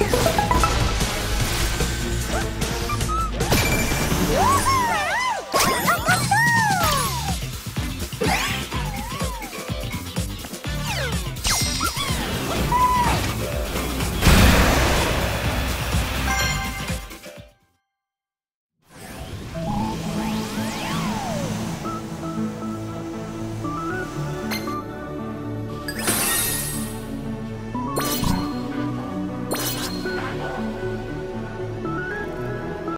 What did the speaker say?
Yeah.